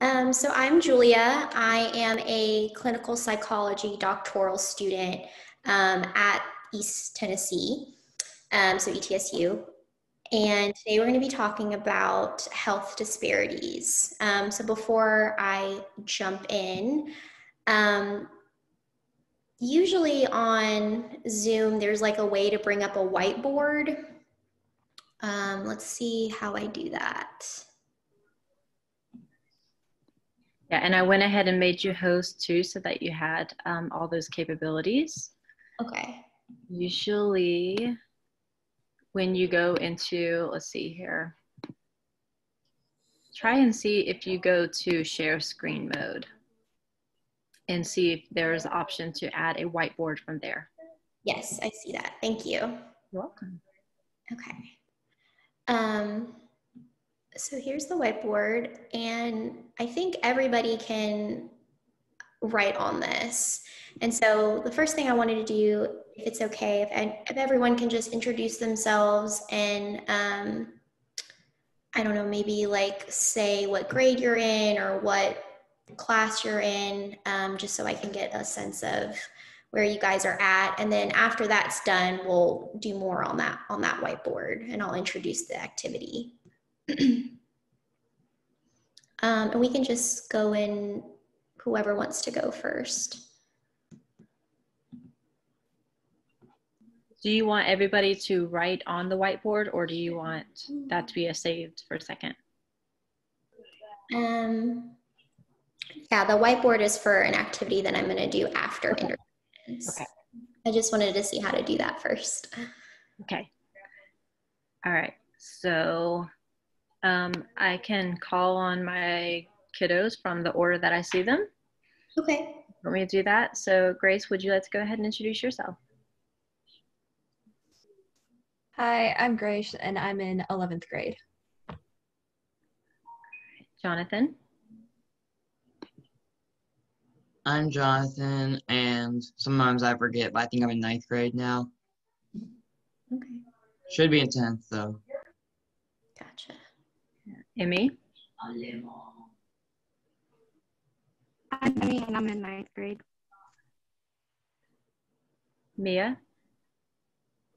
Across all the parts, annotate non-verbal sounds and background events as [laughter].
Um, so I'm Julia. I am a clinical psychology doctoral student um, at East Tennessee, um, so ETSU. And today we're going to be talking about health disparities. Um, so before I jump in, um, usually on Zoom, there's like a way to bring up a whiteboard. Um, let's see how I do that. Yeah, and I went ahead and made you host too so that you had um, all those capabilities. Okay. Usually, when you go into, let's see here, try and see if you go to share screen mode and see if there's an option to add a whiteboard from there. Yes, I see that. Thank you. You're welcome. Okay. Um, so here's the whiteboard, and I think everybody can write on this. And so the first thing I wanted to do, if it's okay, if, if everyone can just introduce themselves and um, I don't know, maybe like say what grade you're in or what class you're in, um, just so I can get a sense of where you guys are at. And then after that's done, we'll do more on that on that whiteboard and I'll introduce the activity. [clears throat] um, and we can just go in whoever wants to go first. Do you want everybody to write on the whiteboard or do you want that to be a saved for a second? Um, yeah, the whiteboard is for an activity that I'm going to do after okay. interventions. Okay. I just wanted to see how to do that first. Okay. All right. So um, I can call on my kiddos from the order that I see them. Okay. Want me to do that? So Grace, would you like to go ahead and introduce yourself? Hi, I'm Grace and I'm in 11th grade. Jonathan? I'm Jonathan, and sometimes I forget, but I think I'm in ninth grade now. Okay. Should be in 10th, though. Gotcha. Emmy? I'm Emmy, and I'm in ninth grade. Mia?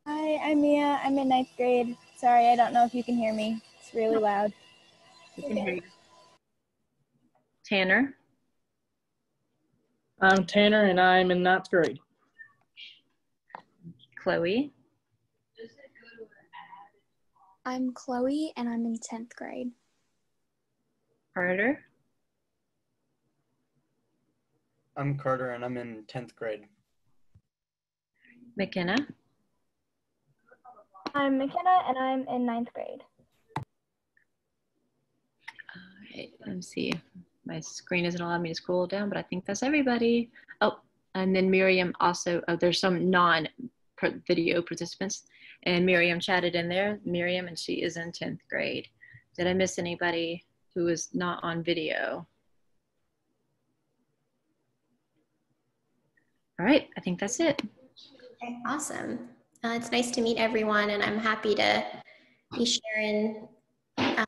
Hi, I'm Mia. I'm in ninth grade. Sorry, I don't know if you can hear me. It's really loud. We can hear you. Tanner? I'm Tanner and I'm in ninth grade. Chloe? I'm Chloe and I'm in 10th grade. Carter? I'm Carter and I'm in 10th grade. McKenna? I'm McKenna and I'm in ninth grade. All right, let me see. My screen isn't allowing me to scroll down, but I think that's everybody. Oh, and then Miriam also, oh, there's some non video participants. And Miriam chatted in there, Miriam, and she is in 10th grade. Did I miss anybody who is not on video? All right, I think that's it. Okay, awesome. Uh, it's nice to meet everyone, and I'm happy to be sharing, um,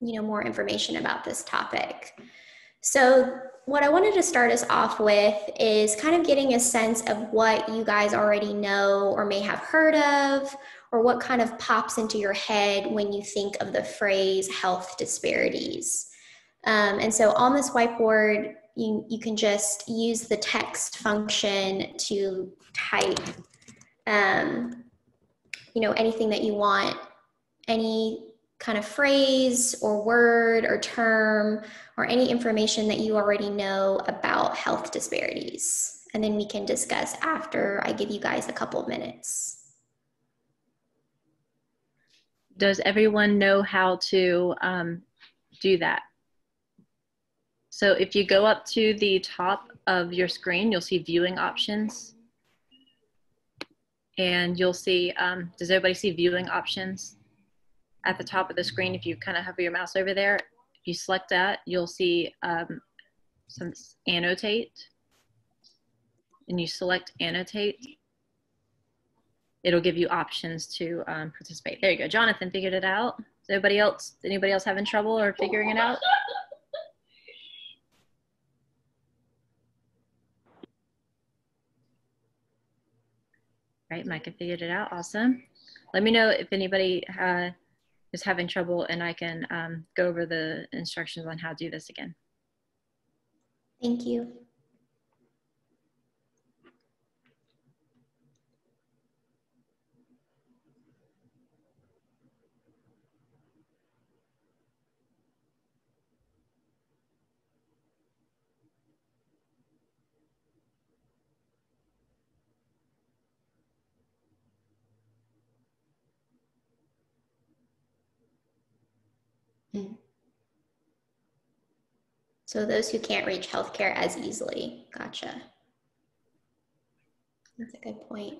you know, more information about this topic. So what I wanted to start us off with is kind of getting a sense of what you guys already know or may have heard of, or what kind of pops into your head when you think of the phrase health disparities. Um, and so on this whiteboard, you, you can just use the text function to type um, you know, anything that you want, any kind of phrase or word or term or any information that you already know about health disparities. And then we can discuss after I give you guys a couple of minutes. Does everyone know how to um, do that? So if you go up to the top of your screen, you'll see viewing options and you'll see, um, does everybody see viewing options at the top of the screen? If you kind of hover your mouse over there, if you select that, you'll see um, some annotate and you select annotate it'll give you options to um, participate. There you go. Jonathan figured it out. Is anybody else, anybody else having trouble or figuring it out? [laughs] Right, Micah figured it out. Awesome. Let me know if anybody uh, is having trouble and I can um, go over the instructions on how to do this again. Thank you. Mm. So those who can't reach healthcare as easily. Gotcha. That's a good point.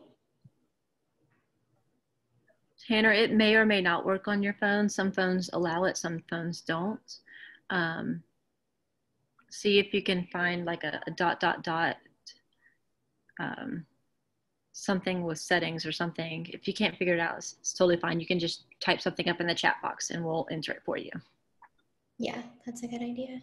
Tanner, it may or may not work on your phone. Some phones allow it, some phones don't. Um, see if you can find like a, a dot, dot, dot, um, something with settings or something. If you can't figure it out, it's, it's totally fine. You can just type something up in the chat box and we'll enter it for you. Yeah, that's a good idea.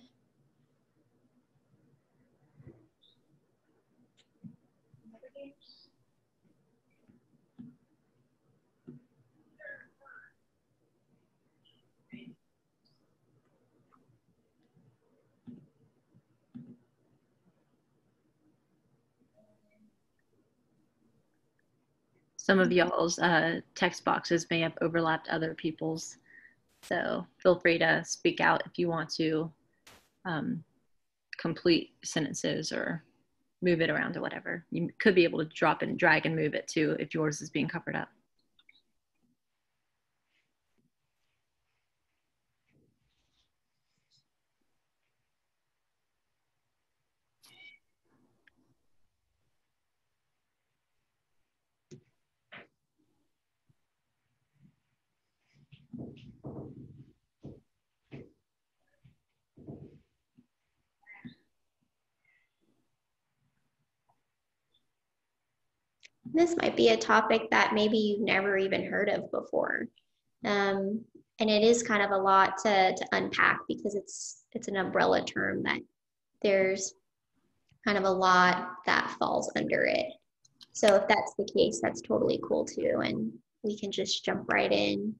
Some of y'all's uh, text boxes may have overlapped other people's. So feel free to speak out if you want to um, complete sentences or move it around or whatever. You could be able to drop and drag and move it too if yours is being covered up. This might be a topic that maybe you've never even heard of before. Um, and it is kind of a lot to, to unpack because it's it's an umbrella term that there's kind of a lot that falls under it. So if that's the case, that's totally cool too. And we can just jump right in.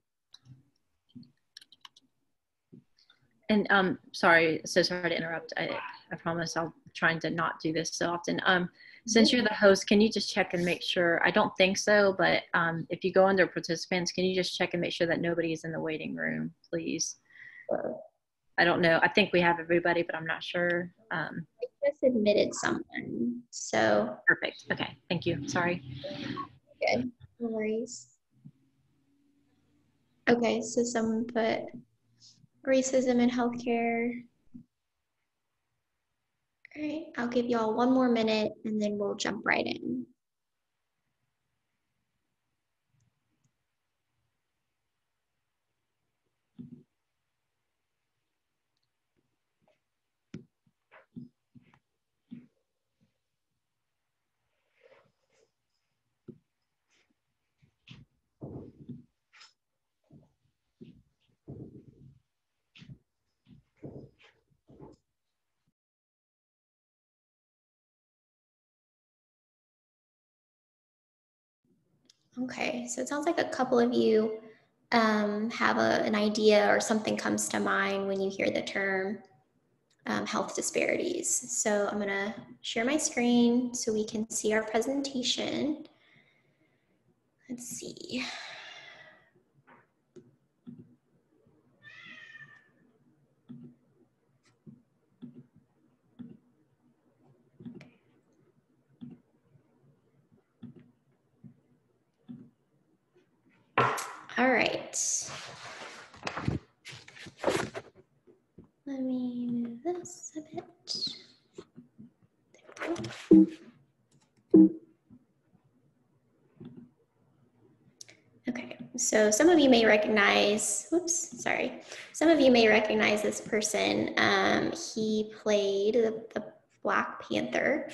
And um, sorry, so sorry to interrupt. I, I promise I'll trying to not do this so often. Um, since you're the host, can you just check and make sure? I don't think so, but um, if you go under participants, can you just check and make sure that nobody is in the waiting room, please? I don't know. I think we have everybody, but I'm not sure. Um, I just admitted someone, so perfect. Okay, thank you. Sorry. good. No worries. Okay, so someone put racism in healthcare. All right, I'll give y'all one more minute and then we'll jump right in. Okay, so it sounds like a couple of you um, have a, an idea or something comes to mind when you hear the term um, health disparities. So I'm gonna share my screen so we can see our presentation. Let's see. All right. Let me move this a bit. Okay, so some of you may recognize, whoops, sorry. Some of you may recognize this person. Um, he played the, the Black Panther.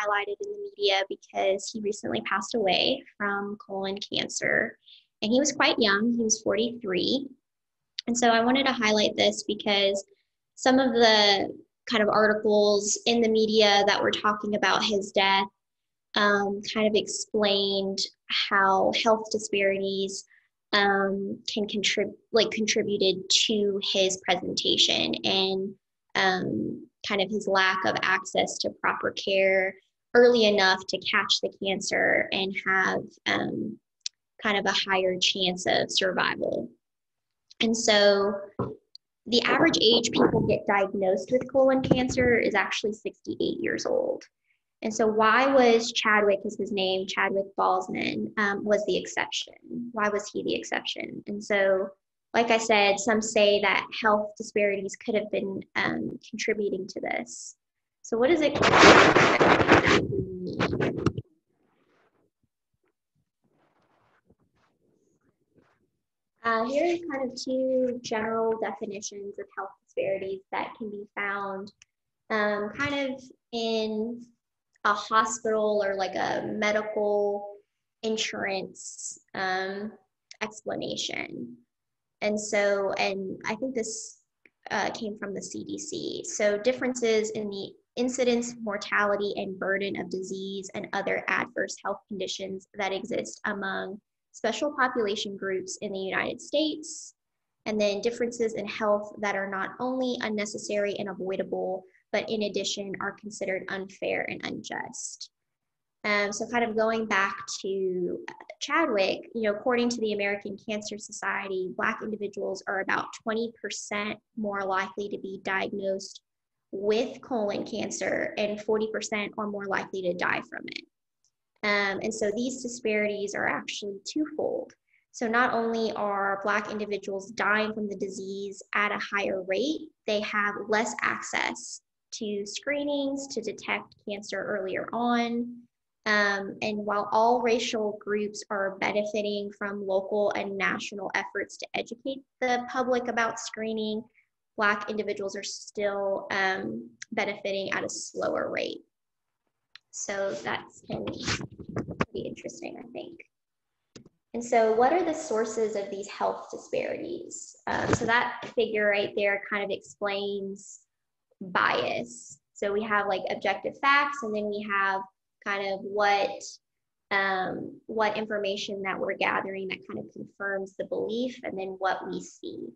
Highlighted in the media because he recently passed away from colon cancer. And he was quite young, he was 43. And so I wanted to highlight this because some of the kind of articles in the media that were talking about his death um, kind of explained how health disparities um, can contribute, like contributed to his presentation and um, kind of his lack of access to proper care early enough to catch the cancer and have um, kind of a higher chance of survival. And so the average age people get diagnosed with colon cancer is actually 68 years old. And so, why was Chadwick, is his name, Chadwick Boseman, um, was the exception? Why was he the exception? And so, like I said, some say that health disparities could have been um, contributing to this. So, what is it mean? Uh, here are kind of two general definitions of health disparities that can be found um, kind of in a hospital or like a medical insurance um, explanation. And so, and I think this uh, came from the CDC. So, differences in the incidence, mortality, and burden of disease and other adverse health conditions that exist among special population groups in the United States, and then differences in health that are not only unnecessary and avoidable, but in addition are considered unfair and unjust. Um, so, kind of going back to Chadwick, you know, according to the American Cancer Society, Black individuals are about 20% more likely to be diagnosed with colon cancer, and 40% are more likely to die from it. Um, and so, these disparities are actually twofold. So, not only are Black individuals dying from the disease at a higher rate, they have less access to screenings to detect cancer earlier on. Um, and while all racial groups are benefiting from local and national efforts to educate the public about screening, Black individuals are still um, benefiting at a slower rate. So that's be interesting, I think. And so, what are the sources of these health disparities? Um, so, that figure right there kind of explains bias. So we have like objective facts, and then we have kind of what um, what information that we're gathering that kind of confirms the belief, and then what we see.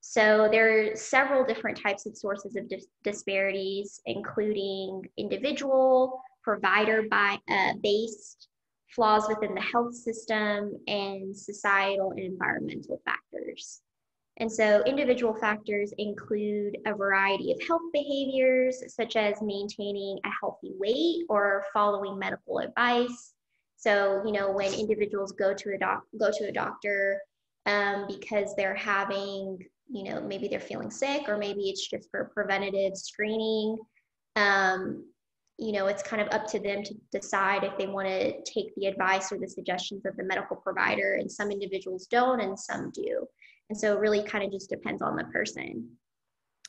So there are several different types of sources of dis- disparities, including individual, provider by, uh, based, flaws within the health system, and societal and environmental factors. And so individual factors include a variety of health behaviors, such as maintaining a healthy weight or following medical advice. So, you know, when individuals go to a doc go to a doctor um, because they're having, you know, maybe they're feeling sick, or maybe it's just for preventative screening. Um, you know, it's kind of up to them to decide if they want to take the advice or the suggestions of the medical provider. And some individuals don't, and some do. And so it really kind of just depends on the person.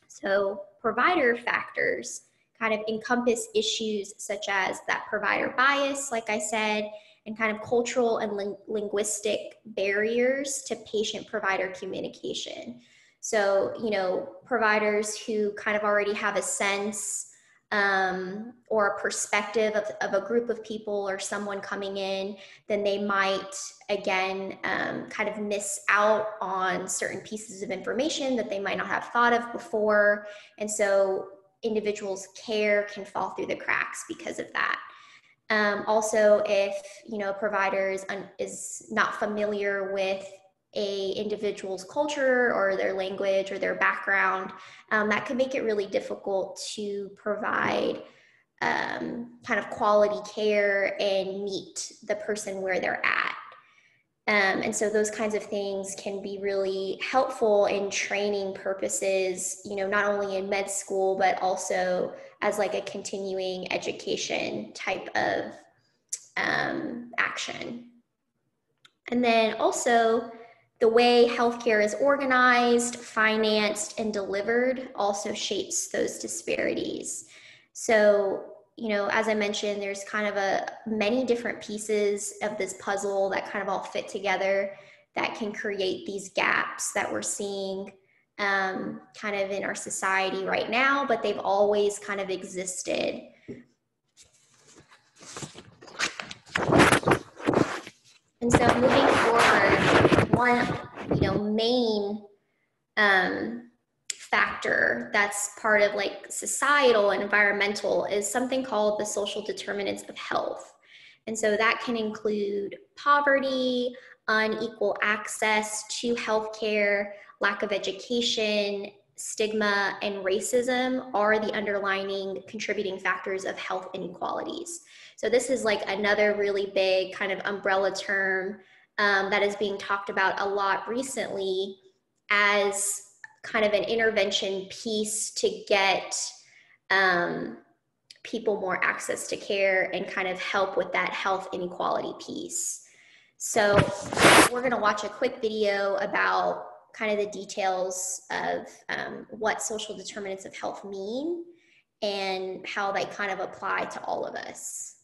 So provider factors kind of encompass issues such as that provider bias, like I said, and kind of cultural and ling- linguistic barriers to patient provider communication. So, you know, providers who kind of already have a sense um, or a perspective of, of a group of people or someone coming in, then they might again um, kind of miss out on certain pieces of information that they might not have thought of before. And so individuals' care can fall through the cracks because of that. Um, also, if you know a provider is, un- is not familiar with a individual's culture or their language or their background, um, that could make it really difficult to provide um, kind of quality care and meet the person where they're at. Um, and so those kinds of things can be really helpful in training purposes, you know, not only in med school, but also as like a continuing education type of um, action. And then also, the way healthcare is organized, financed, and delivered also shapes those disparities. So, you know, as I mentioned, there's kind of a many different pieces of this puzzle that kind of all fit together that can create these gaps that we're seeing um, kind of in our society right now, but they've always kind of existed. And so moving forward, one, you know, main um, factor that's part of like societal and environmental is something called the social determinants of health. And so that can include poverty, unequal access to healthcare, lack of education, stigma, and racism are the underlining contributing factors of health inequalities. So this is like another really big kind of umbrella term um, that is being talked about a lot recently as kind of an intervention piece to get um, people more access to care and kind of help with that health inequality piece. So we're gonna watch a quick video about kind of the details of um, what social determinants of health mean and how they kind of apply to all of us.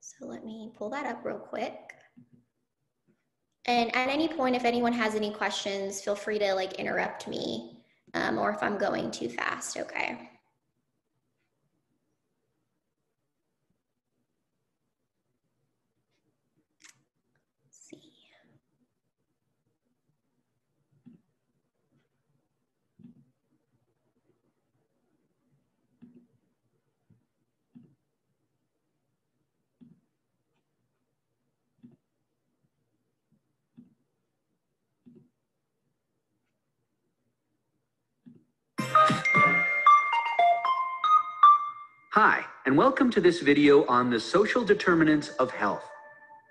So let me pull that up real quick. And at any point, if anyone has any questions, feel free to like interrupt me um, or if I'm going too fast, okay. And welcome to this video on the social determinants of health.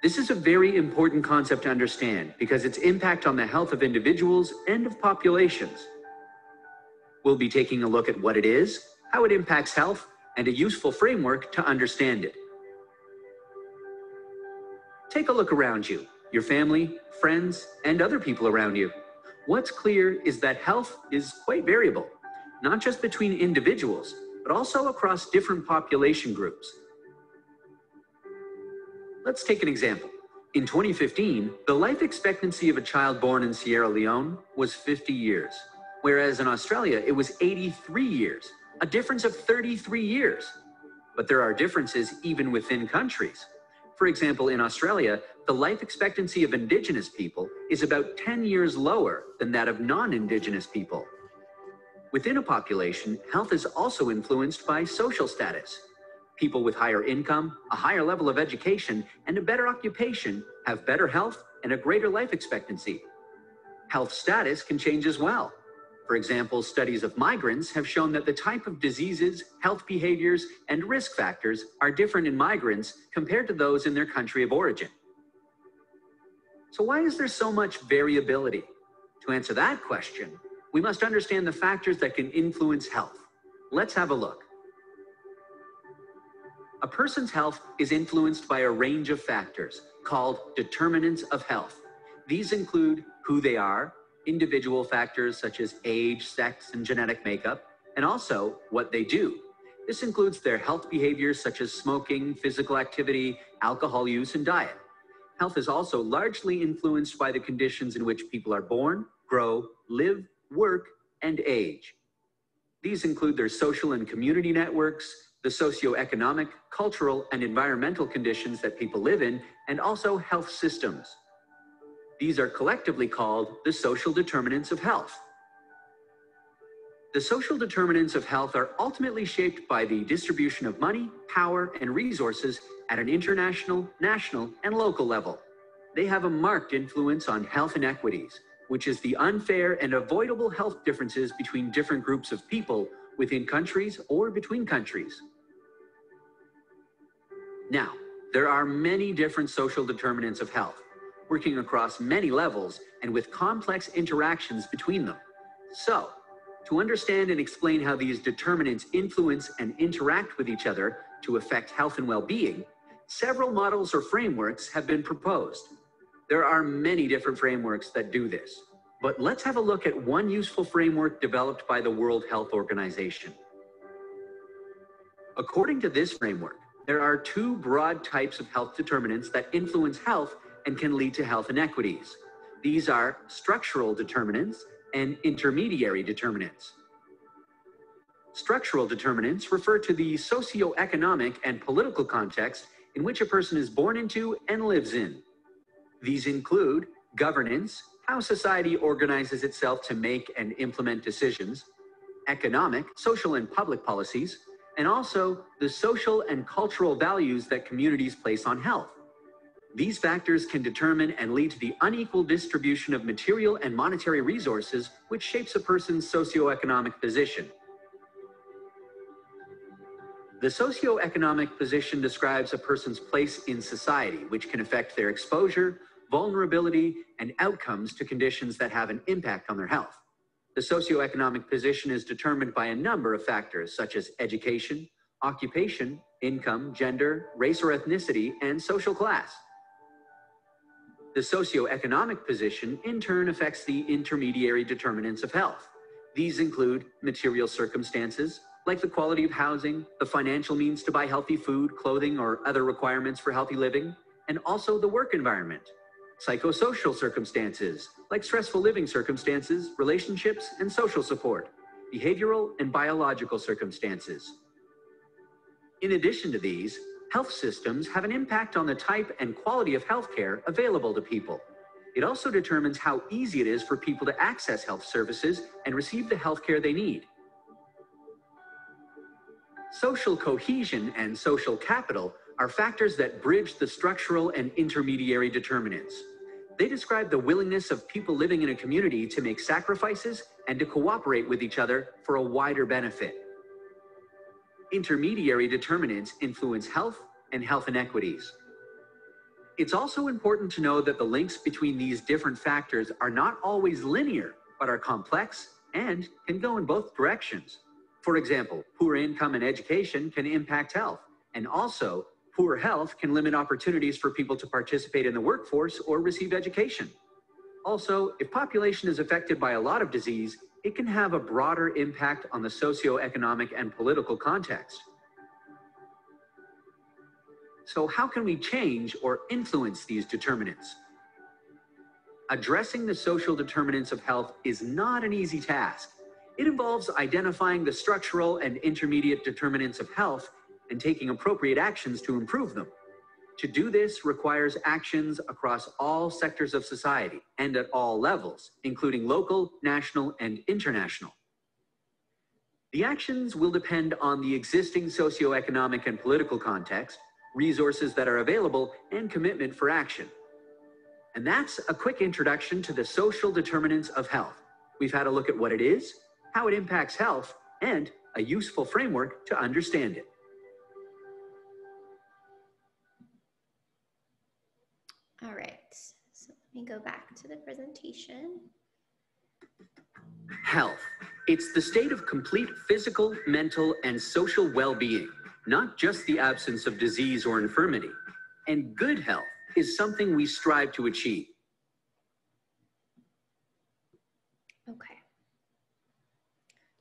This is a very important concept to understand because its impact on the health of individuals and of populations. We'll be taking a look at what it is, how it impacts health, and a useful framework to understand it. Take a look around you, your family, friends, and other people around you. What's clear is that health is quite variable, not just between individuals, but also across different population groups. Let's take an example. In 2015, the life expectancy of a child born in Sierra Leone was 50 years, whereas in Australia it was 83 years, a difference of 33 years. But there are differences even within countries. For example, in Australia, the life expectancy of Indigenous people is about 10 years lower than that of non-Indigenous people. Within a population, health is also influenced by social status. People with higher income, a higher level of education, and a better occupation have better health and a greater life expectancy. Health status can change as well. For example, studies of migrants have shown that the type of diseases, health behaviors, and risk factors are different in migrants compared to those in their country of origin. So why is there so much variability? To answer that question, we must understand the factors that can influence health. Let's have a look. A person's health is influenced by a range of factors called determinants of health. These include who they are, individual factors such as age, sex, and genetic makeup, and also what they do. This includes their health behaviors such as smoking, physical activity, alcohol use, and diet. Health is also largely influenced by the conditions in which people are born, grow, live, work, and age. These include their social and community networks, the socioeconomic, cultural, and environmental conditions that people live in, and also health systems. These are collectively called the social determinants of health. The social determinants of health are ultimately shaped by the distribution of money, power, and resources at an international, national, and local level. They have a marked influence on health inequities, which is the unfair and avoidable health differences between different groups of people within countries or between countries. Now, there are many different social determinants of health, working across many levels and with complex interactions between them. So, to understand and explain how these determinants influence and interact with each other to affect health and well-being, several models or frameworks have been proposed. There are many different frameworks that do this, but let's have a look at one useful framework developed by the World Health Organization. According to this framework, there are two broad types of health determinants that influence health and can lead to health inequities. These are structural determinants and intermediary determinants. Structural determinants refer to the socioeconomic and political context in which a person is born into and lives in. These include governance, how society organizes itself to make and implement decisions, economic, social, and public policies, and also the social and cultural values that communities place on health. These factors can determine and lead to the unequal distribution of material and monetary resources, which shapes a person's socioeconomic position. The socioeconomic position describes a person's place in society, which can affect their exposure, vulnerability, and outcomes to conditions that have an impact on their health. The socioeconomic position is determined by a number of factors such as education, occupation, income, gender, race or ethnicity, and social class. The socioeconomic position in turn affects the intermediary determinants of health. These include material circumstances, like the quality of housing, the financial means to buy healthy food, clothing, or other requirements for healthy living, and also the work environment. Psychosocial circumstances, like stressful living circumstances, relationships, and social support. Behavioral and biological circumstances. In addition to these, health systems have an impact on the type and quality of healthcare available to people. It also determines how easy it is for people to access health services and receive the healthcare they need. Social cohesion and social capital are factors that bridge the structural and intermediary determinants. They describe the willingness of people living in a community to make sacrifices and to cooperate with each other for a wider benefit intermediary determinants influence health and health inequities. It's also important to know that the links between these different factors are not always linear, but are complex and can go in both directions. For example, poor income and education can impact health, and also poor health can limit opportunities for people to participate in the workforce or receive education. Also, if population is affected by a lot of disease, it can have a broader impact on the socioeconomic and political context. So how can we change or influence these determinants? Addressing the social determinants of health is not an easy task. It involves identifying the structural and intermediate determinants of health and taking appropriate actions to improve them. To do this requires actions across all sectors of society and at all levels, including local, national, and international. The actions will depend on the existing socioeconomic and political context, resources that are available, and commitment for action. And that's a quick introduction to the social determinants of health. We've had a look at what it is, how it impacts health, and a useful framework to understand it. Let me go back to the presentation. Health. It's the state of complete physical, mental, and social well being, not just the absence of disease or infirmity. And good health is something we strive to achieve. Okay.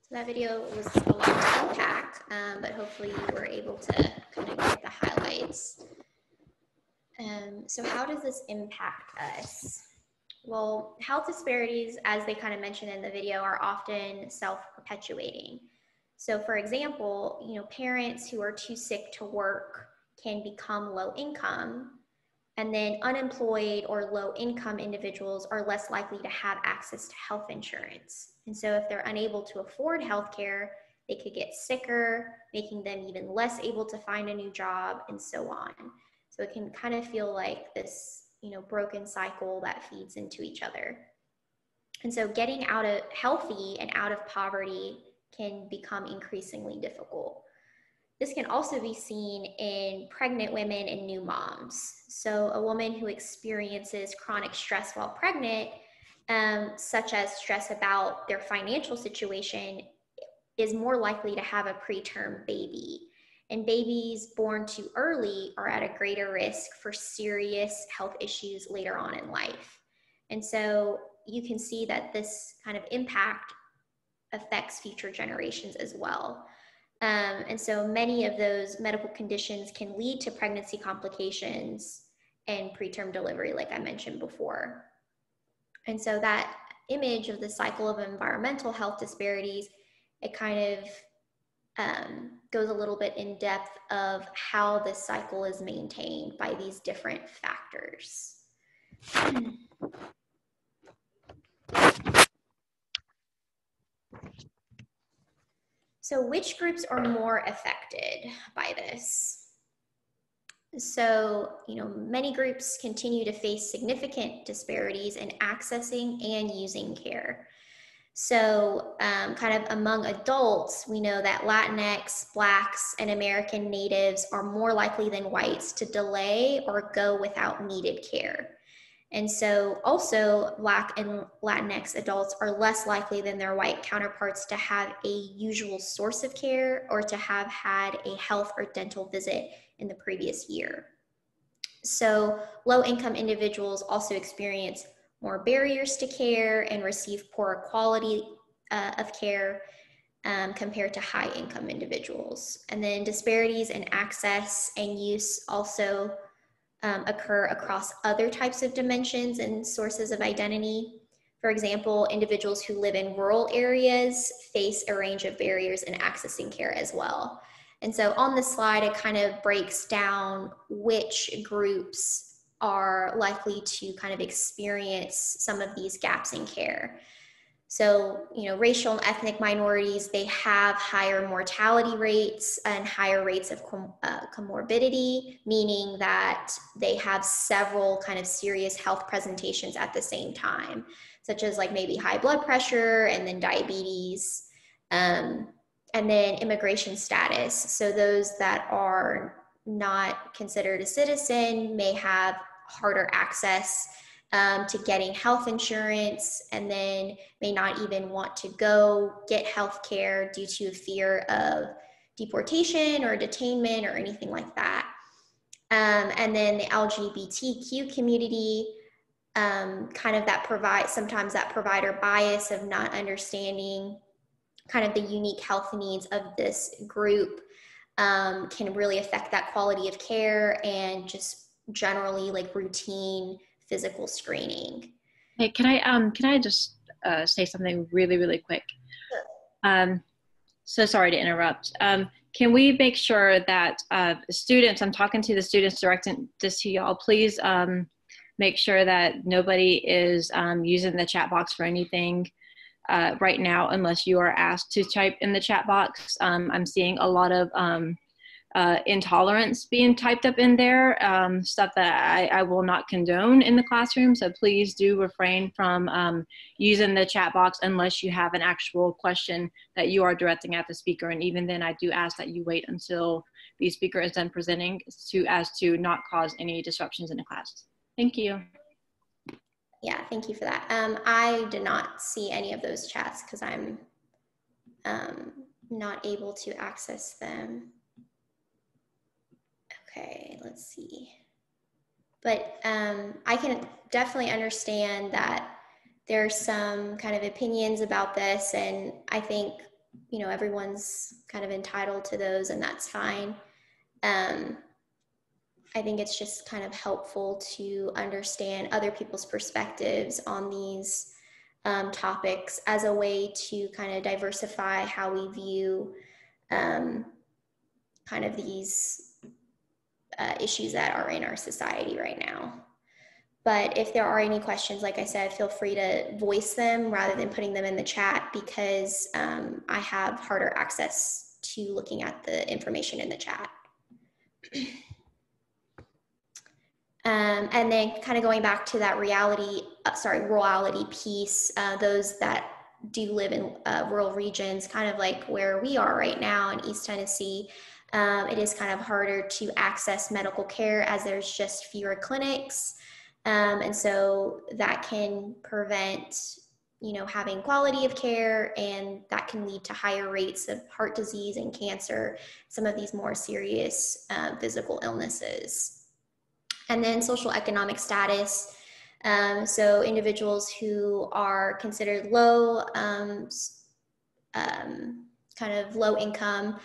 So that video was a lot to unpack, um, but hopefully you were able to kind of get the highlights. Um, so how does this impact us? Well, health disparities, as they kind of mentioned in the video, are often self-perpetuating. So for example, you know, parents who are too sick to work can become low income and then unemployed or low income individuals are less likely to have access to health insurance. And so if they're unable to afford health care, they could get sicker, making them even less able to find a new job and so on. So it can kind of feel like this, you know, broken cycle that feeds into each other. And so getting out of healthy and out of poverty can become increasingly difficult. This can also be seen in pregnant women and new moms. So a woman who experiences chronic stress while pregnant, um, such as stress about their financial situation, is more likely to have a preterm baby and babies born too early are at a greater risk for serious health issues later on in life. And so you can see that this kind of impact affects future generations as well. Um, and so many of those medical conditions can lead to pregnancy complications and preterm delivery, like I mentioned before. And so that image of the cycle of environmental health disparities, it kind of um, goes a little bit in depth of how this cycle is maintained by these different factors. [clears throat] So which groups are more affected by this? So, you know, many groups continue to face significant disparities in accessing and using care. So, um, kind of among adults, we know that Latinx, Blacks, and American natives are more likely than whites to delay or go without needed care. And so, also, Black and Latinx adults are less likely than their white counterparts to have a usual source of care or to have had a health or dental visit in the previous year. So, low income individuals also experience more barriers to care and receive poorer quality uh, of care um, compared to high income individuals. And then disparities in access and use also um, occur across other types of dimensions and sources of identity. For example, individuals who live in rural areas face a range of barriers in accessing care as well. And so on the slide, it kind of breaks down which groups are likely to kind of experience some of these gaps in care. So, you know, racial and ethnic minorities, they have higher mortality rates and higher rates of com- uh, comorbidity, meaning that they have several kind of serious health presentations at the same time, such as like maybe high blood pressure and then diabetes. Um, and then immigration status. So, those that are not considered a citizen may have harder access um, to getting health insurance and then may not even want to go get health care due to fear of deportation or detainment or anything like that. Um, and then the LGBTQ community, um, kind of that provide sometimes that provider bias of not understanding kind of the unique health needs of this group um, can really affect that quality of care and just generally like routine physical screening. Hey, can I um can I just uh, say something really really quick? Um, so sorry to interrupt. Um, can we make sure that uh, students? I'm talking to the students, directing this to y'all. Please um, make sure that nobody is um, using the chat box for anything. Uh, right now, unless you are asked to type in the chat box. Um, I'm seeing a lot of um, uh, intolerance being typed up in there, um, stuff that I, I, will not condone in the classroom. So please do refrain from um, using the chat box unless you have an actual question that you are directing at the speaker. And even then, I do ask that you wait until the speaker is done presenting to as to not cause any disruptions in the class. Thank you. Yeah, thank you for that. Um, I did not see any of those chats because I'm um, not able to access them. Okay, let's see. But um, I can definitely understand that there's some kind of opinions about this, and I think you know everyone's kind of entitled to those, and that's fine. Um, I think it's just kind of helpful to understand other people's perspectives on these um, topics as a way to kind of diversify how we view um, kind of these uh, issues that are in our society right now. But if there are any questions, like I said, feel free to voice them rather than putting them in the chat because um, I have harder access to looking at the information in the chat. [clears throat] Um, and then kind of going back to that reality, uh, sorry, rurality piece, uh, those that do live in uh, rural regions, kind of like where we are right now in East Tennessee, um, it is kind of harder to access medical care as there's just fewer clinics. Um, and so that can prevent, you know, having quality of care and that can lead to higher rates of heart disease and cancer, some of these more serious uh, physical illnesses. And then social economic status. Um, so individuals who are considered low, um, um kind of low income,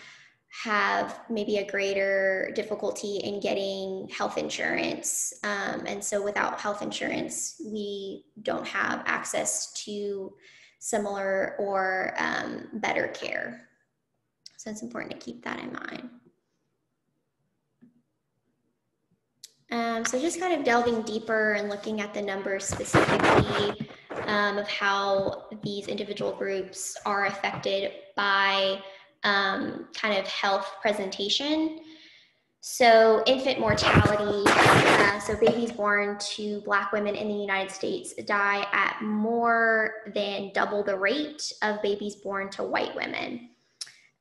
have maybe a greater difficulty in getting health insurance. Um, and so without health insurance, we don't have access to similar or um, better care. So it's important to keep that in mind. Um, so just kind of delving deeper and looking at the numbers specifically um, of how these individual groups are affected by um, kind of health presentation. So infant mortality, uh, so babies born to Black women in the United States die at more than double the rate of babies born to white women.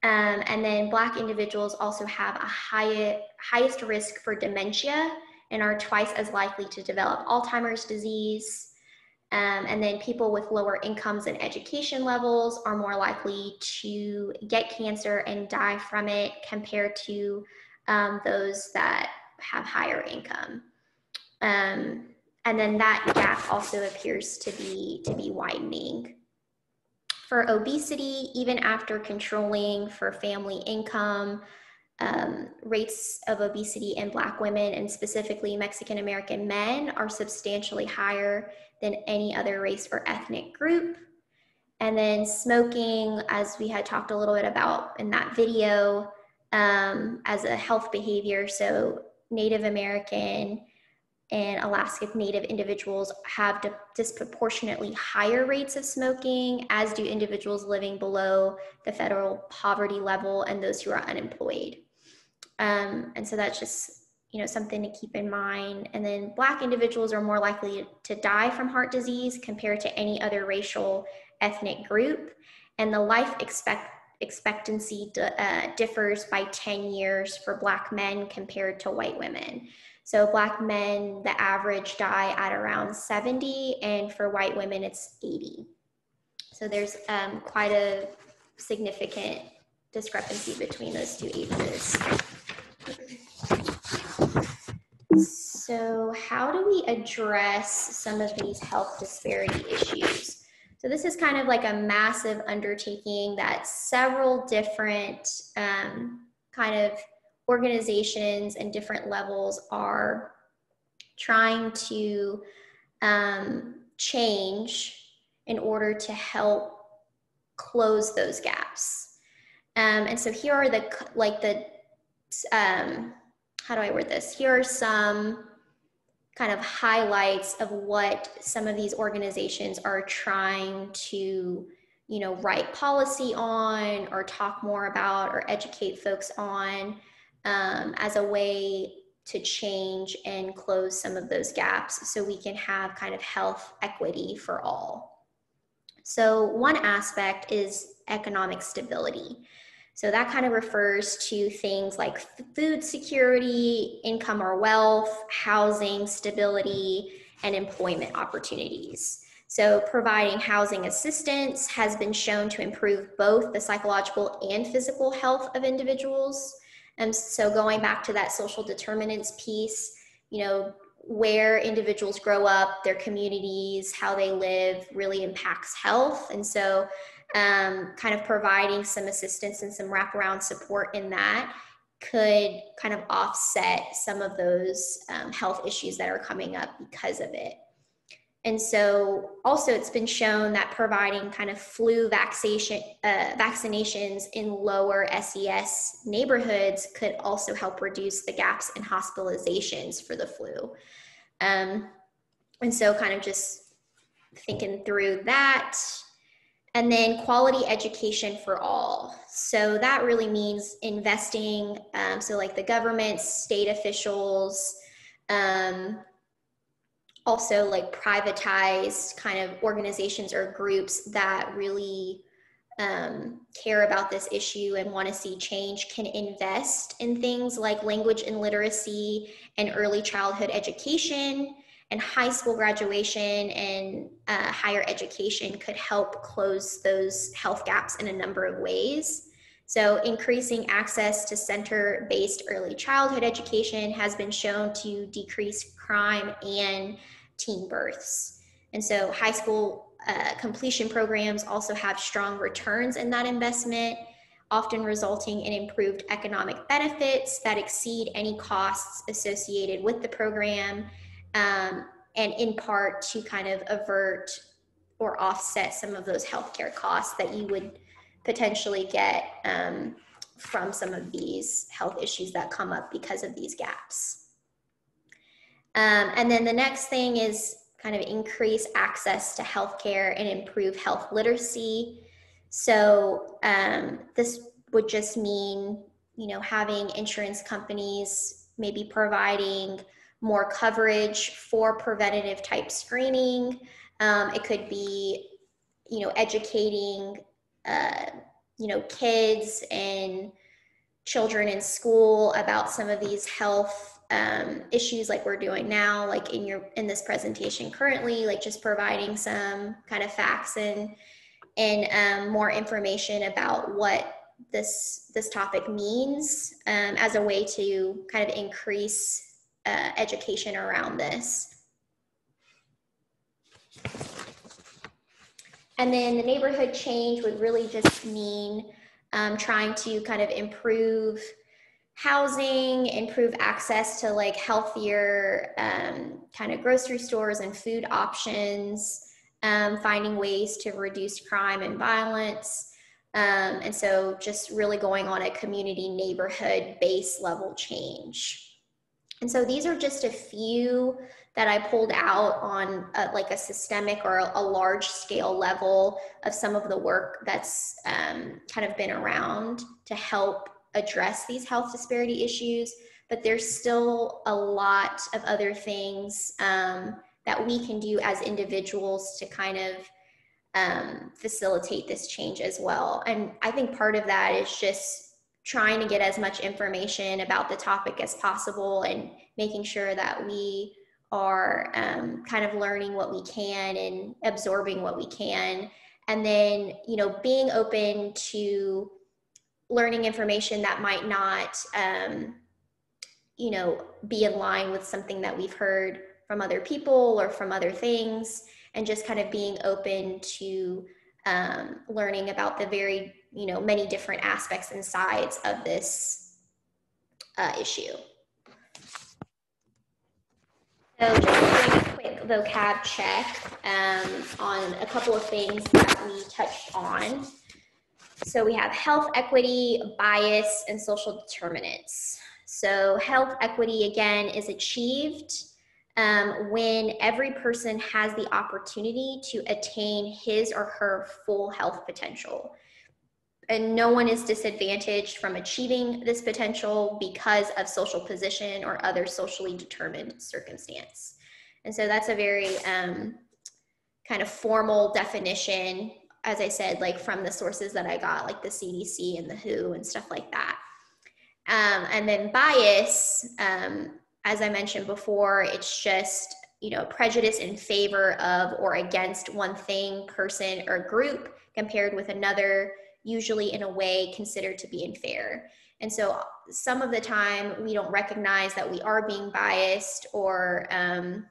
Um, and then Black individuals also have a high, highest risk for dementia and are twice as likely to develop Alzheimer's disease. Um, and then people with lower incomes and education levels are more likely to get cancer and die from it compared to um, those that have higher income. Um, and then that gap also appears to be to be widening. For obesity, even after controlling for family income, um, rates of obesity in Black women and specifically Mexican American men are substantially higher than any other race or ethnic group. And then smoking, as we had talked a little bit about in that video, um, as a health behavior. So Native American and Alaska Native individuals have disproportionately higher rates of smoking, as do individuals living below the federal poverty level and those who are unemployed. Um, and so that's just you know something to keep in mind. And then Black individuals are more likely to die from heart disease compared to any other racial ethnic group. And the life expect expectancy uh, differs by 10 years for Black men compared to white women. So, Black men, the average die at around 70, and for white women, it's 80. So, there's um, quite a significant discrepancy between those two ages. So, how do we address some of these health disparity issues? So this is kind of like a massive undertaking that several different um, kind of organizations and different levels are trying to um, change in order to help close those gaps. Um, and so here are the like the um, how do I word this? Here are some kind of highlights of what some of these organizations are trying to you know write policy on or talk more about or educate folks on um, as a way to change and close some of those gaps so we can have kind of health equity for all so one aspect is economic stability so that kind of refers to things like food security, income or wealth, housing, stability, and employment opportunities. So providing housing assistance has been shown to improve both the psychological and physical health of individuals. And so going back to that social determinants piece, you know, where individuals grow up, their communities, how they live really impacts health. And so um, kind of providing some assistance and some wraparound support in that could kind of offset some of those um, health issues that are coming up because of it. And so, also, it's been shown that providing kind of flu vaccination, uh, vaccinations in lower SES neighborhoods could also help reduce the gaps in hospitalizations for the flu. Um, and so, kind of just thinking through that, and then quality education for all. So that really means investing. Um, so, like the government, state officials, um, also like privatized kind of organizations or groups that really um, care about this issue and want to see change can invest in things like language and literacy and early childhood education and high school graduation and uh, higher education could help close those health gaps in a number of ways. So, increasing access to center based early childhood education has been shown to decrease crime and teen births. And so, high school uh, completion programs also have strong returns in that investment, often resulting in improved economic benefits that exceed any costs associated with the program um, and in part to kind of avert or offset some of those healthcare costs that you would potentially get um, from some of these health issues that come up because of these gaps. Um, and then the next thing is kind of increase access to healthcare and improve health literacy. So um, this would just mean, you know, having insurance companies maybe providing more coverage for preventative type screening. Um, it could be, you know, educating, uh, you know, kids and children in school about some of these health um, issues like we're doing now, like in your in this presentation currently, like just providing some kind of facts and and um, more information about what this this topic means um, as a way to kind of increase uh, education around this. And then the neighborhood change would really just mean um, trying to kind of improve housing, improve access to like healthier um, kind of grocery stores and food options, um, finding ways to reduce crime and violence. Um, and so just really going on a community neighborhood base level change. And so these are just a few that I pulled out on a, like a systemic or a, a, large scale level of some of the work that's um, kind of been around to help address these health disparity issues. But there's still a lot of other things um, that we can do as individuals to kind of um, facilitate this change as well. And I think part of that is just trying to get as much information about the topic as possible and making sure that we are um, kind of learning what we can and absorbing what we can. And then you know being open to learning information that might not um, you know be in line with something that we've heard from other people or from other things. And just kind of being open to um, learning about the very you know many different aspects and sides of this uh, issue. So just doing a quick vocab check um, on a couple of things that we touched on. So we have health equity, bias, and social determinants. So health equity, again, is achieved um, when every person has the opportunity to attain his or her full health potential and no one is disadvantaged from achieving this potential because of social position or other socially determined circumstance. And so that's a very um, kind of formal definition, as I said, like from the sources that I got, like the CDC and the WHO and stuff like that. Um, and then bias, um, as I mentioned before, it's just you know prejudice in favor of or against one thing, person, or group compared with another usually in a way considered to be unfair. And so some of the time we don't recognize that we are being biased or, um,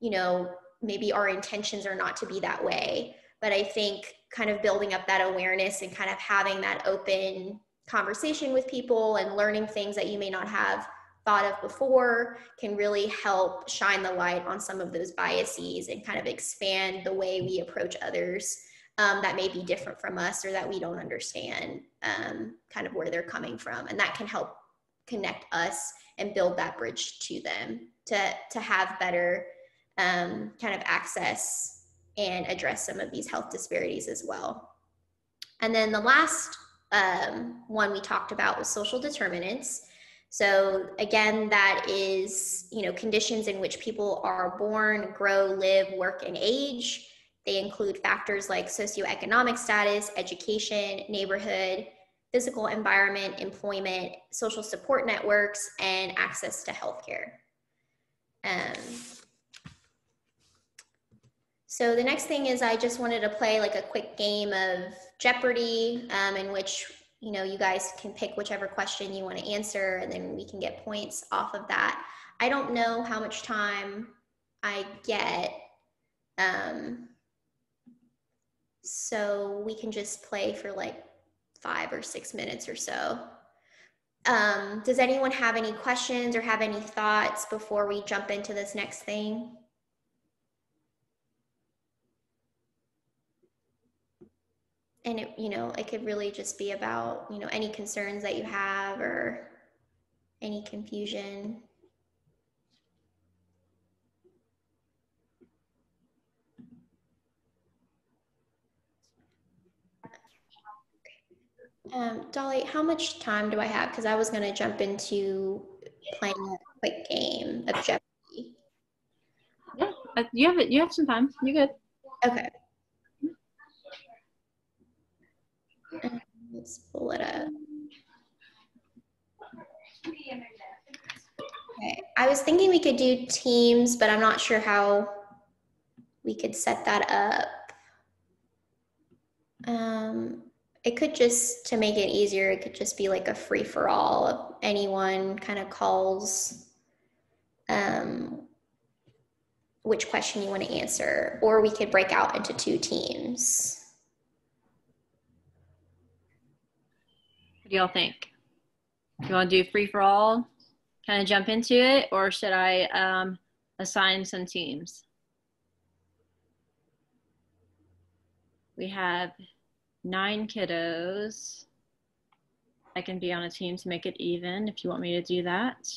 you know, maybe our intentions are not to be that way. But I think kind of building up that awareness and kind of having that open conversation with people and learning things that you may not have thought of before can really help shine the light on some of those biases and kind of expand the way we approach others um, that may be different from us or that we don't understand um, kind of where they're coming from. And that can help connect us and build that bridge to them to, to have better um, kind of access and address some of these health disparities as well. And then the last um, one we talked about was social determinants. So again, that is, you know, conditions in which people are born, grow, live, work, and age. They include factors like socioeconomic status, education, neighborhood, physical environment, employment, social support networks, and access to healthcare. Um, so the next thing is I just wanted to play like a quick game of Jeopardy um, in which you know you guys can pick whichever question you want to answer and then we can get points off of that. I don't know how much time I get. Um, so we can just play for like five or six minutes or so. Um, does anyone have any questions or have any thoughts before we jump into this next thing? And it, you know, it could really just be about, you know, any concerns that you have or any confusion. Um, Dolly, how much time do I have? Because I was going to jump into playing a quick game of Jeopardy. Yeah, you have it. You have some time. You good? Okay. Um, let's pull it up. Okay. I was thinking we could do teams, but I'm not sure how we could set that up. Um, it could just, to make it easier, it could just be like a free for all. Anyone kind of calls um, which question you want to answer, or we could break out into two teams. What do y'all think? You want to do free for all? Kind of jump into it, or should I um, assign some teams? We have nine kiddos. I can be on a team to make it even if you want me to do that.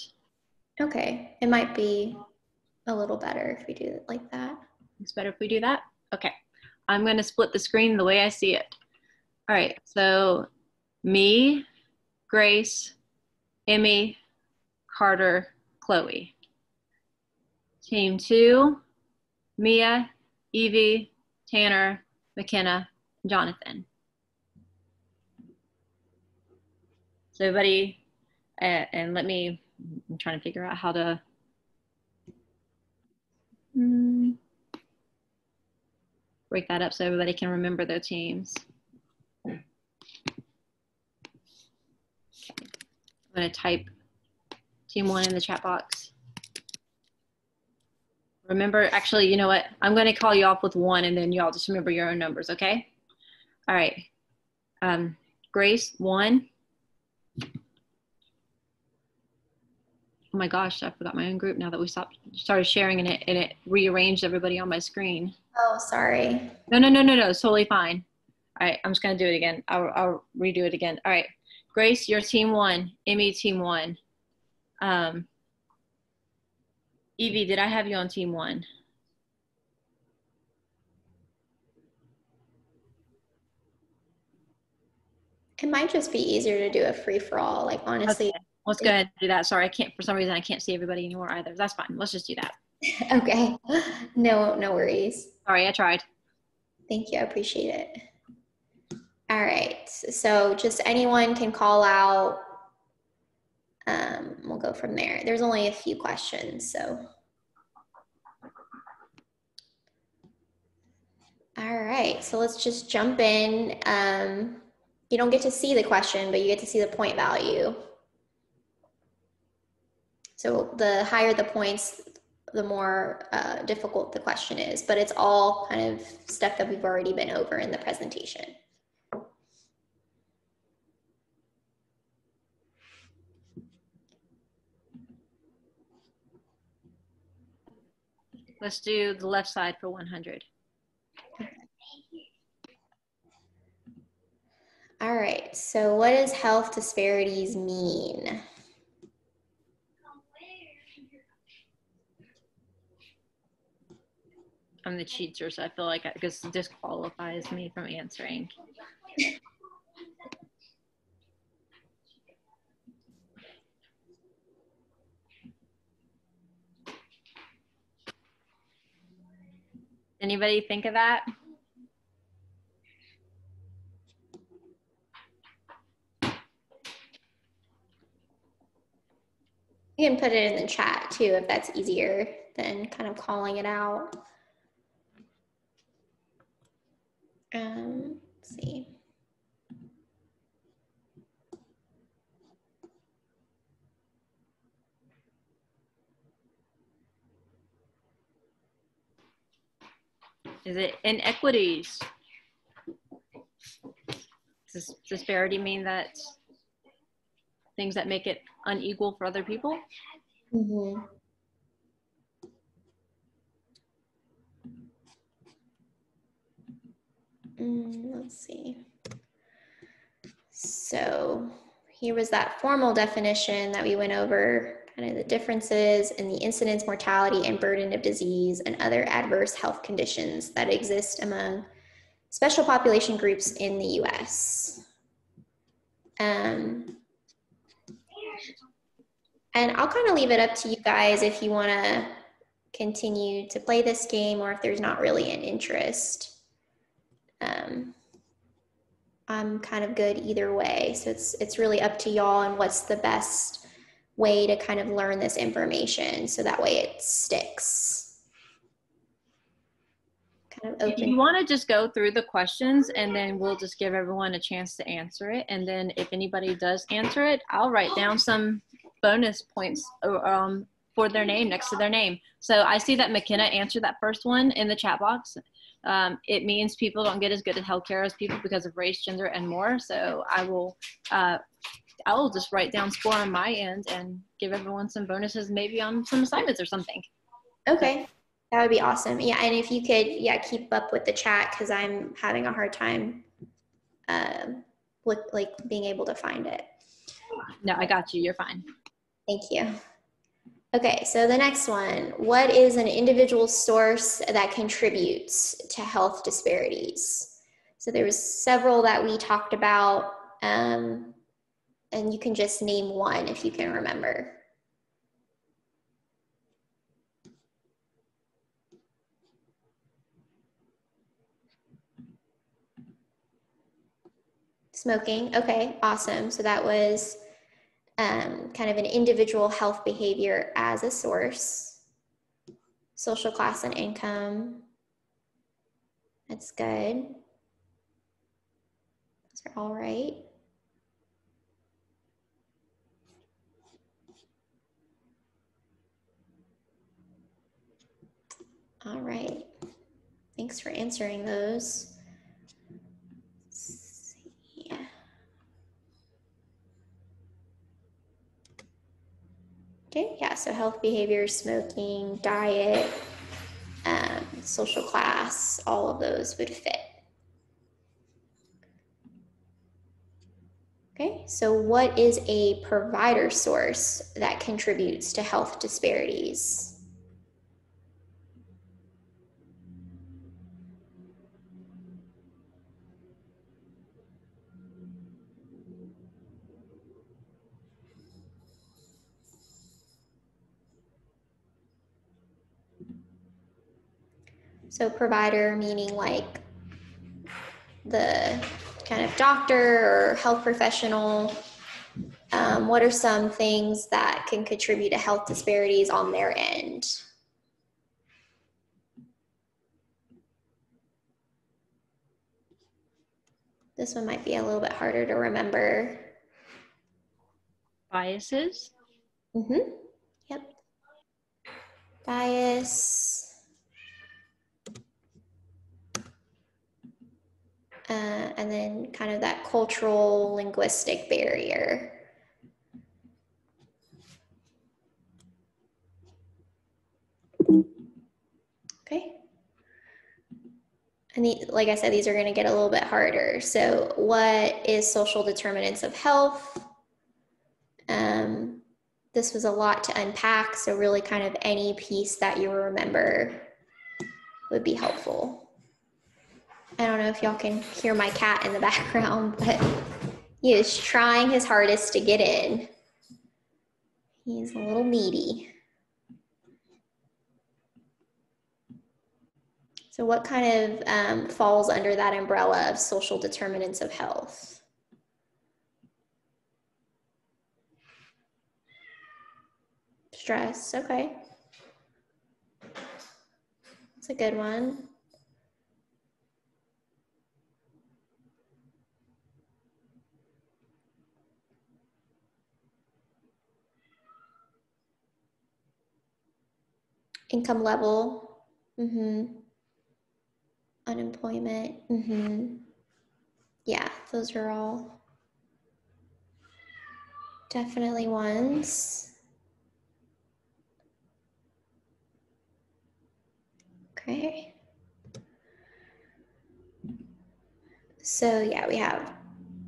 Okay, it might be a little better if we do it like that. It's better if we do that? Okay. I'm going to split the screen the way I see it. All right, so me, Grace, Emmy, Carter, Chloe. Team two, Mia, Evie, Tanner, McKenna, Jonathan. So everybody, uh, and let me, I'm trying to figure out how to mm, break that up so everybody can remember their teams. Okay. I'm gonna type team one in the chat box. Remember, actually, you know what? I'm gonna call you off with one and then y'all just remember your own numbers, okay? All right. Um, Grace, one. Oh my gosh, I forgot my own group now that we stopped, started sharing and it, and it rearranged everybody on my screen. Oh, sorry. No, no, no, no, no, it's totally fine. All right, I'm just gonna do it again. I'll, I'll redo it again. All right, Grace, you're team one. Emmy, team one. Um, Evie, did I have you on team one? It might just be easier to do a free for all. Like, honestly. Okay. Let's go ahead and do that. Sorry, I can't, for some reason, I can't see everybody anymore either. That's fine. Let's just do that. [laughs] okay. No, no worries. Sorry, I tried. Thank you. I appreciate it. All right. So just anyone can call out. Um, we'll go from there. There's only a few questions, so. All right, so let's just jump in. Um, you don't get to see the question, but you get to see the point value. So the higher the points, the more uh, difficult the question is, but it's all kind of stuff that we've already been over in the presentation. Let's do the left side for 100. All right, so what does health disparities mean? The cheater, so I feel like this disqualifies me from answering. Anybody think of that? You can put it in the chat too if that's easier than kind of calling it out. Um, let's see. Is it inequities? Does disparity mean that things that make it unequal for other people? Mm-hmm. Mm, let's see. So here was that formal definition that we went over, kind of the differences in the incidence, mortality, and burden of disease and other adverse health conditions that exist among special population groups in the US. Um, and I'll kind of leave it up to you guys if you want to continue to play this game or if there's not really an interest. Um, I'm kind of good either way. So it's it's really up to y'all and what's the best way to kind of learn this information so that way it sticks. Kind of If you want to just go through the questions and then we'll just give everyone a chance to answer it. And then if anybody does answer it, I'll write down some bonus points uh, um, for their name next to their name. So I see that McKenna answered that first one in the chat box. Um, it means people don't get as good at healthcare as people because of race, gender, and more. So I will, uh, I will just write down score on my end and give everyone some bonuses, maybe on some assignments or something. Okay, that would be awesome. Yeah, and if you could, yeah, keep up with the chat because I'm having a hard time, um, with like being able to find it. No, I got you. You're fine. Thank you. Okay, so the next one, what is an individual source that contributes to health disparities? So there was several that we talked about, um, and you can just name one if you can remember. Smoking, okay, awesome. So that was um, kind of an individual health behavior as a source. Social class and income. That's good. Those are all right. All right. Thanks for answering those. Let's see. Okay, yeah, so health behaviors, smoking, diet, um, social class, all of those would fit. Okay, so what is a provider source that contributes to health disparities? So provider meaning like the kind of doctor or health professional. Um, what are some things that can contribute to health disparities on their end? This one might be a little bit harder to remember. Biases. Mm-hmm. Yep. Bias. Uh, and then kind of that cultural linguistic barrier. Okay. And the, like I said, these are going to get a little bit harder. So, what is social determinants of health? Um, this was a lot to unpack, so really kind of any piece that you remember would be helpful. I don't know if y'all can hear my cat in the [laughs] background, but he is trying his hardest to get in. He's a little needy. So what kind of um, falls under that umbrella of social determinants of health? Stress, okay. That's a good one. Income level, mm-hmm. Unemployment, mm-hmm. Yeah, those are all definitely ones. Okay. So yeah, we have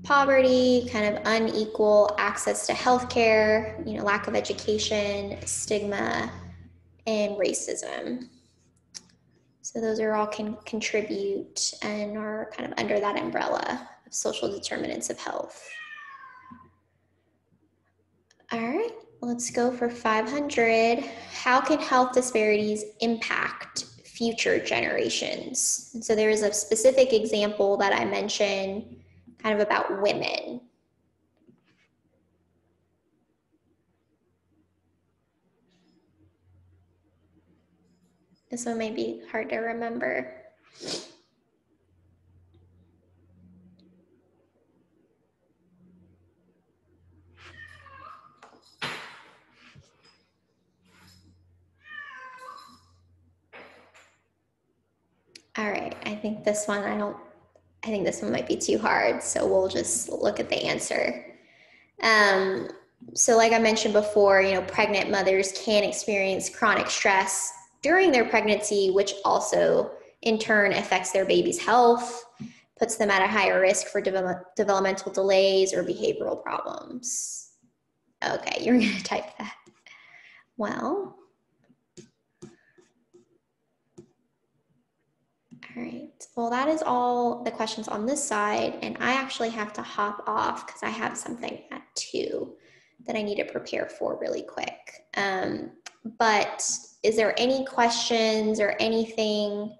poverty, kind of unequal access to healthcare, you know, lack of education, stigma, and racism. So those are all can contribute and are kind of under that umbrella of social determinants of health. All right, let's go for 500. How can health disparities impact future generations? And so there is a specific example that I mentioned kind of about women. This one may be hard to remember. All right, I think this one, I don't, I think this one might be too hard. So we'll just look at the answer. Um, so like I mentioned before, you know, pregnant mothers can experience chronic stress during their pregnancy, which also in turn affects their baby's health, puts them at a higher risk for de- developmental delays or behavioral problems. Okay, you're [laughs] gonna type that. Well, all right. Well, that is all the questions on this side, and I actually have to hop off because I have something at two that I need to prepare for really quick. Um, but is there any questions or anything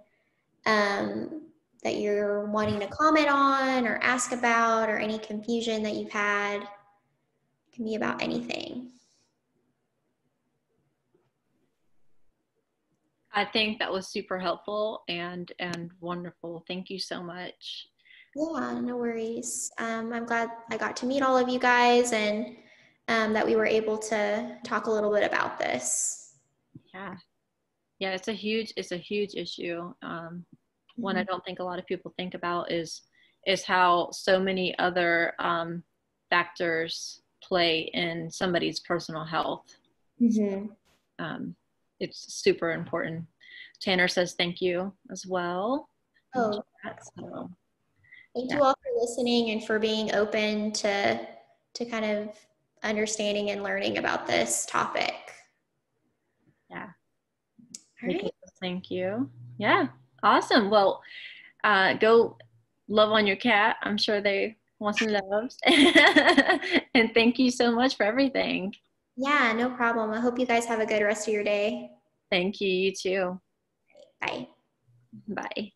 um, that you're wanting to comment on or ask about or any confusion that you've had? It can be about anything. I think that was super helpful and and wonderful. Thank you so much. Yeah, no worries. Um, I'm glad I got to meet all of you guys and um, that we were able to talk a little bit about this. Yeah, yeah, it's a huge it's a huge issue. Um, mm-hmm. One I don't think a lot of people think about is is how so many other um, factors play in somebody's personal health. Mm-hmm. Um, it's super important. Tanner says thank you as well. Oh, so, thank yeah. you all for listening and for being open to to kind of understanding and learning about this topic. Yeah. All right. Thank you. Yeah. Awesome. Well, uh, go love on your cat. I'm sure they want some love. [laughs] and thank you so much for everything. Yeah, no problem. I hope you guys have a good rest of your day. Thank you. You too. Bye. Bye.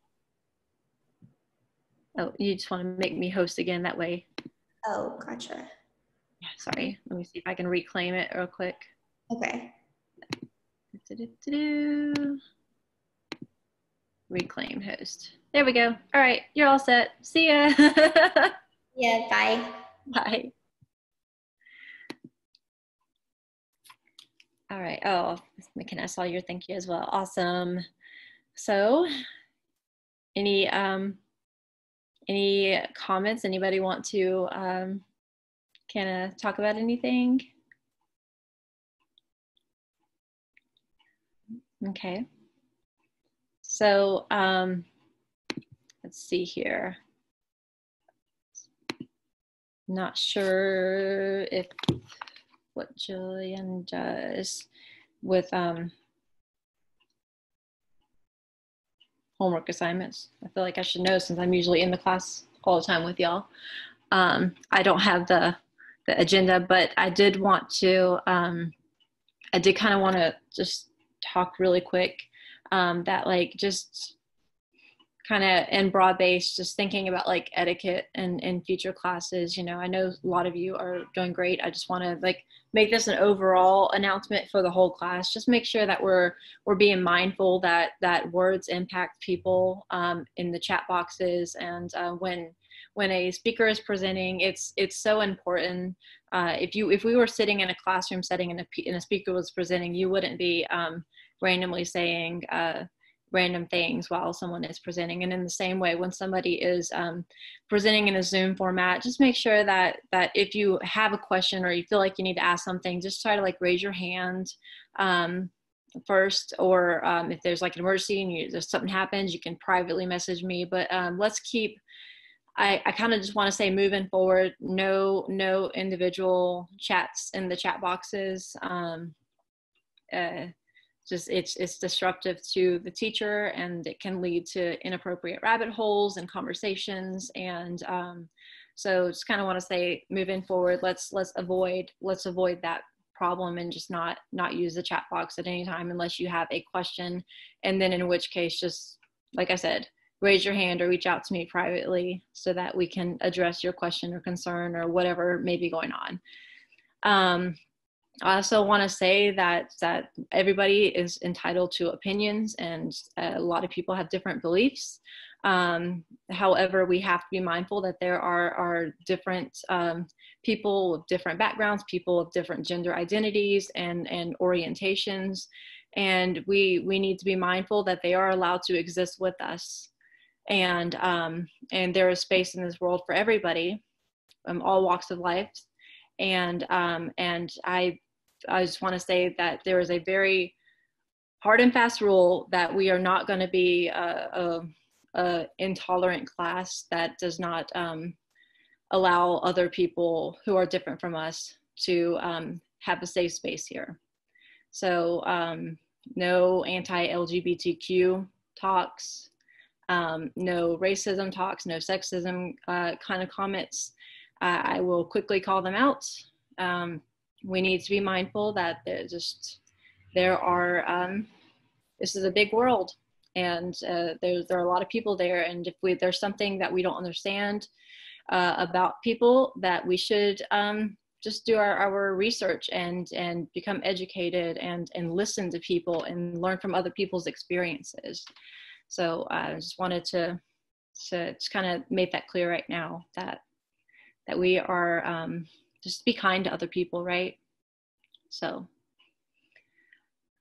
Oh, you just want to make me host again that way? Oh, gotcha. Yeah, sorry. Let me see if I can reclaim it real quick. Okay. Reclaim host. There we go. All right, you're all set. See ya. [laughs] yeah, bye. Bye. All right. Oh, McKenna, I saw your thank you as well. Awesome. So, any um, any comments? Anybody want to um, kind of talk about anything? Okay. So um, let's see here. Not sure if what Jillian does with um, homework assignments. I feel like I should know since I'm usually in the class all the time with y'all. Um, I don't have the, the agenda, but I did want to, um, I did kind of want to just talk really quick um, that like just kind of in broad base just thinking about like etiquette and in future classes you know i know a lot of you are doing great. I just want to like make this an overall announcement for the whole class. Just make sure that we're we're being mindful that that words impact people um, in the chat boxes and uh, when when a speaker is presenting it's it's so important uh, if you if we were sitting in a classroom setting and a, and a speaker was presenting you wouldn't be um, randomly saying uh, random things while someone is presenting. And in the same way, when somebody is um, presenting in a Zoom format, just make sure that that if you have a question or you feel like you need to ask something, just try to like raise your hand um, first, or um, if there's like an emergency and you, there's something happens, you can privately message me. But um, let's keep. I, I kind of just want to say moving forward, no no individual chats in the chat boxes. Um, uh, just it's it's disruptive to the teacher and it can lead to inappropriate rabbit holes and conversations and um, So just kind of want to say, moving forward, let's let's avoid let's avoid that problem and just not not use the chat box at any time unless you have a question, and then in which case, just like I said, raise your hand or reach out to me privately so that we can address your question or concern or whatever may be going on. Um, I also want to say that that everybody is entitled to opinions, and a lot of people have different beliefs. Um, however, we have to be mindful that there are are different um, people with different backgrounds, people of different gender identities and and orientations, and we we need to be mindful that they are allowed to exist with us, and um, and there is space in this world for everybody, um, all walks of life, and um, and I I just want to say that there is a very hard and fast rule that we are not going to be a, a, a, intolerant class that does not um, allow other people who are different from us to um, have a safe space here. So um, no anti-LGBTQ talks, um, no racism talks, no sexism uh, kind of comments. Uh, I will quickly call them out. Um, we need to be mindful that there just there are um, this is a big world and uh, there, there are a lot of people there and if we there's something that we don't understand uh, about people that we should um, just do our, our research and and become educated and and listen to people and learn from other people's experiences so i just wanted to to just kind of make that clear right now that that we are um, just be kind to other people, right? So,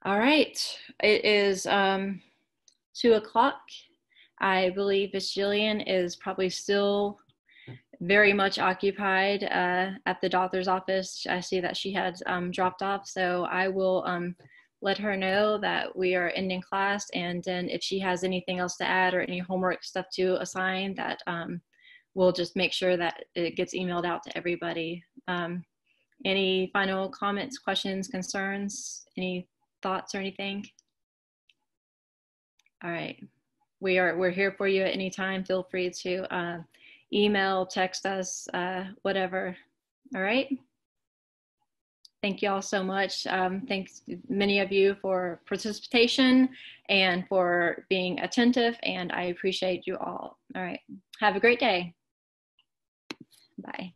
all right, it is um, two o'clock. I believe Miss Jillian is probably still very much occupied uh, at the doctor's office. I see that she had um, dropped off, so I will um, let her know that we are ending class, and then if she has anything else to add or any homework stuff to assign, that um, we'll just make sure that it gets emailed out to everybody. Um, any final comments, questions, concerns, any thoughts or anything? All right, we are we're here for you at any time. Feel free to uh, email, text us, uh, whatever. All right. Thank you all so much. Um, thanks many of you for participation and for being attentive and I appreciate you all. All right. Have a great day. Bye.